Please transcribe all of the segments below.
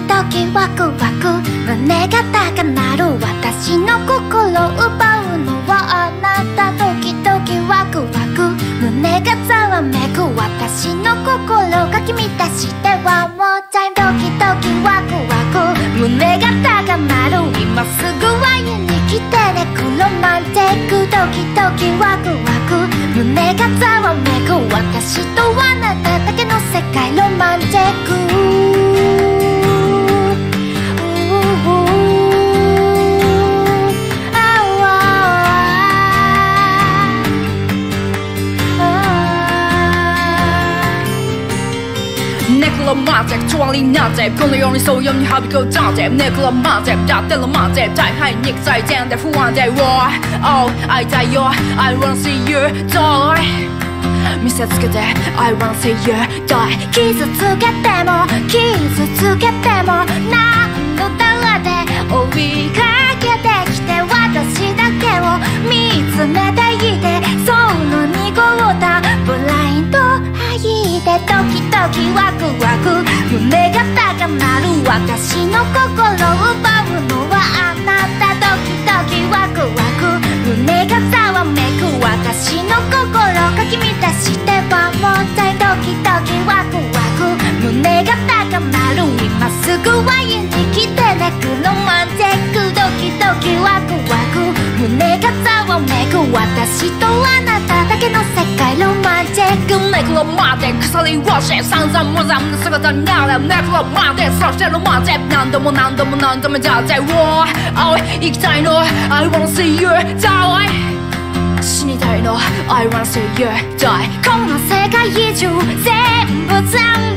キドキワクワク胸が高鳴る私の心を奪うのはあなたドキドキワクワク胸がざわめく私の心が君たしてはもうちゃいドキドキワクワク胸が高鳴る今すぐ会いに来てねクロマンチックドキドキワクワク胸がざわめく私とあなただけの世界ロマンチックネクロマンテク調理なんてこのようにそうようにはびこだってネクロマンテだってロマンテ大敗肉体全で不安で War. Oh 会いたいよ I wanna see you die. 見せつけて I wanna see you die. 傷つけても傷つけても何度だって追いかけドキワクワク胸が高鳴る私の心を奪うのはあなたドキドキワクワク胸がざわめく私の心かき乱してはもうちょいドキドキワクワク胸が高鳴る今すぐワインに来てねクロマンチックドキドキワクワク胸がざわめく私とあなただけの世界ロマンチックネクロマンテ腐りわし散々無残な姿になるネクロマンテそしてロマンテ何度も何度も何度もだって War Oh 生きたいの I wanna see you die 死にたいの I wanna see you die この世界中全部全部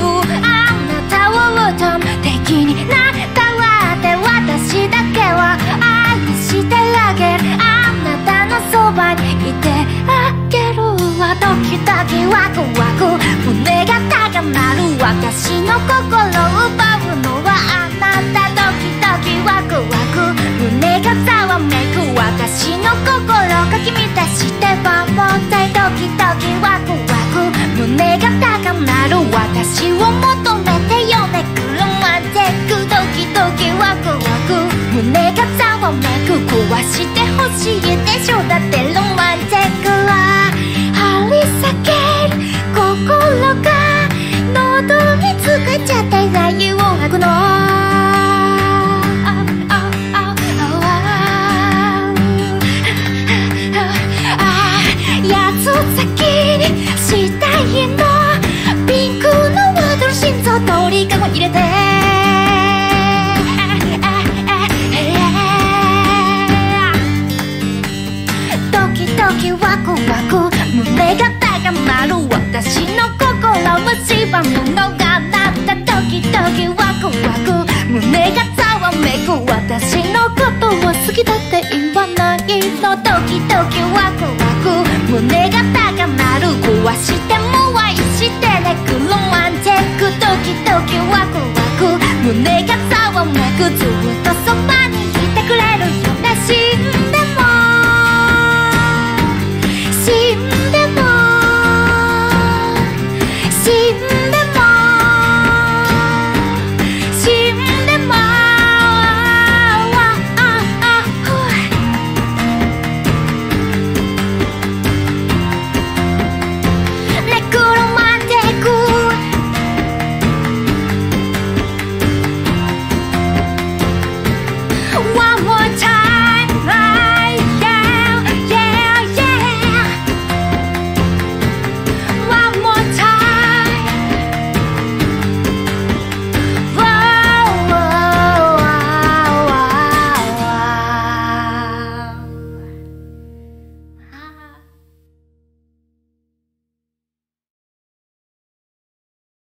ワクワク胸が高鳴る私の心を奪うのはあなたドキドキワクワク胸がざわめく私の心かき乱してはもうちょいドキドキワクワク胸が高鳴る私を求め時ワクワ胸が高まる私の心は芝生の柄った時々ワクワク。胸がざわめく私のことを好きだって言わないの時々ワクワク。胸が高まる壊しても愛してね。グロマンチェック時々ワクワク。胸が